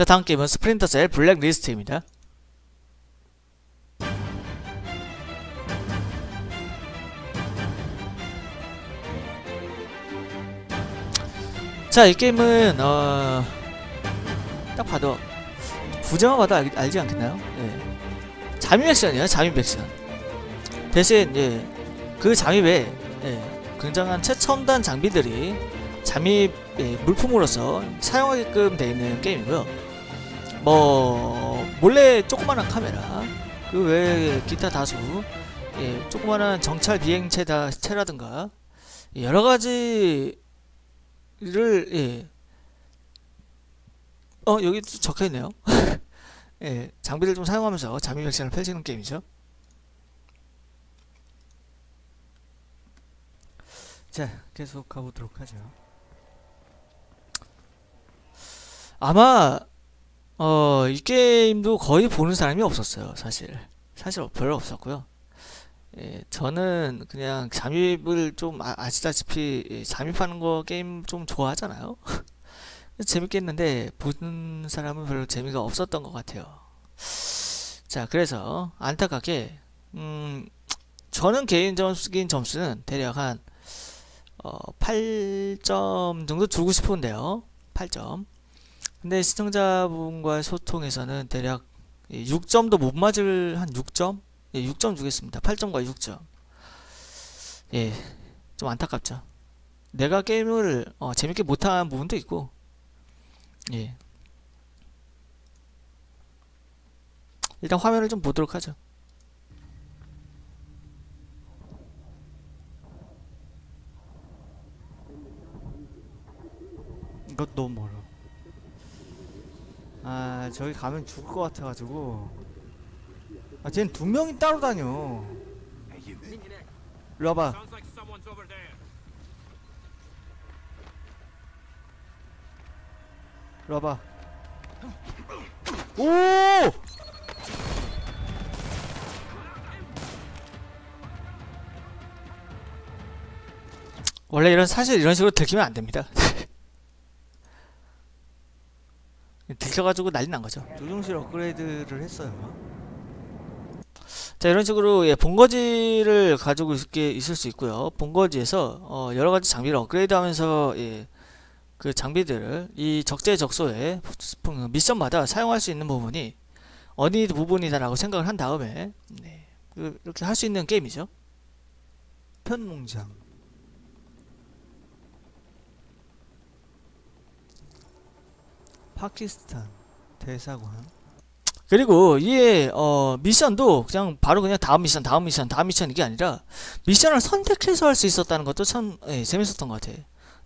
자 다음 게임은 스프린터 셀 블랙리스트입니다. 자 이 게임은 어... 딱 봐도 부제만 봐도 알, 알지 않겠나요? 예. 잠입 액션이에요 잠입 액션 대신 예, 그 잠입에 예, 굉장한 최첨단 장비들이 잠입 예, 물품으로서 사용하게끔 되어 있는 게임이고요. 뭐 몰래 조그마한 카메라 그 외에 기타 다수 예, 조그마한 정찰 비행체다 체라든가 예, 여러 가지를 예. 어 여기 또 적혀 있네요. 예, 장비를 좀 사용하면서 잠입 액션을 펼치는 게임이죠. 자, 계속 가보도록 하죠. 아마 어, 이 게임도 거의 보는 사람이 없었어요, 사실. 사실 별로 없었고요. 예, 저는 그냥 잠입을 좀 아, 시다시피 예, 잠입하는 거 게임 좀 좋아하잖아요. 재밌겠는데 보는 사람은 별로 재미가 없었던 것 같아요. 자, 그래서 안타깝게 음, 저는 개인적인 점수는 대략 한 어, 8점 정도 주고 싶은데요. 8점. 근데 시청자분과의 소통에서는 대략 6점도 못 맞을 한 6점? 예, 6점 주겠습니다. 8점과 6점. 예, 좀 안타깝죠. 내가 게임을 어, 재밌게 못한 부분도 있고, 예. 일단 화면을 좀 보도록 하죠. 이것 너무 멀어. 아 저기 가면 죽을 것 같아가지고. 아 쟤는 두 명이 따로 다녀. 일로 와봐. 일로 와봐. 오! 원래 이런 사실 이런 식으로 들키면 안 됩니다. 들켜가지고 난리 난 거죠. 조종실 업그레이드를 했어요. 자 이런 식으로 예, 본거지를 가지고 있게 있을 수 있고요. 본거지에서 어, 여러 가지 장비를 업그레이드하면서 예, 그 장비들을 이 적재적소에 미션마다 사용할 수 있는 부분이 어디 부분이다라고 생각을 한 다음에 네, 그, 이렇게 할 수 있는 게임이죠. 편농장 파키스탄 대사관 그리고 이에 어, 미션도 그냥 바로 그냥 다음 미션 다음 미션 다음 미션 이게 아니라 미션을 선택해서 할 수 있었다는 것도 참 예, 재밌었던 것 같아.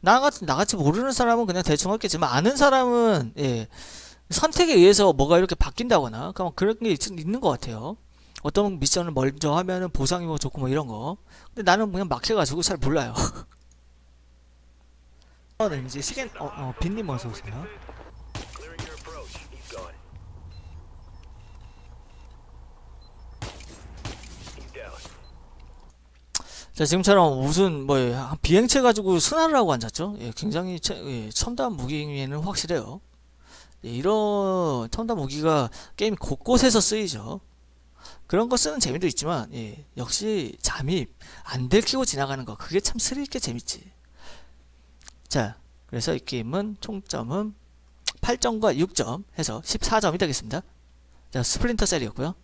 나같이 나같이 모르는 사람은 그냥 대충 했겠지만 아는 사람은 예, 선택에 의해서 뭐가 이렇게 바뀐다거나 그냥 그런 게 있, 있는 것 같아요. 어떤 미션을 먼저 하면은 보상이 뭐 좋고 뭐 이런 거. 근데 나는 그냥 막 해가지고 잘 몰라요. 는 이제 시간 어, 어 빈님 어서 오세요. 자 지금처럼 무슨 뭐한 비행체 가지고 순환을 하고 앉았죠. 예, 굉장히 채, 예, 첨단 무기에는 확실해요. 예, 이런 첨단 무기가 게임 곳곳에서 쓰이죠. 그런 거 쓰는 재미도 있지만 예, 역시 잠입 안 들키고 지나가는 거 그게 참 스릴 있게 재밌지. 자 그래서 이 게임은 총점은 8점과 6점 해서 14점이 되겠습니다. 자 스플린터 셀이었고요.